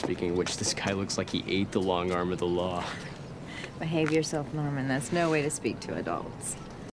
Speaking of which, this guy looks like he ate the long arm of the law. Behave yourself, Norman. That's no way to speak to adults.